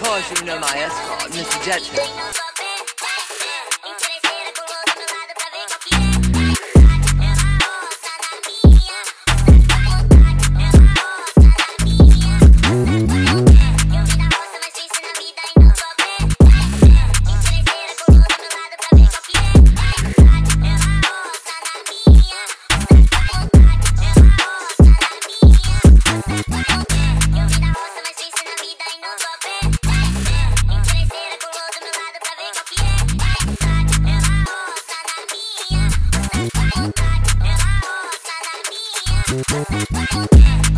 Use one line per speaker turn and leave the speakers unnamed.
course you know my escort, Mr. Jetson. Eu vi na roça,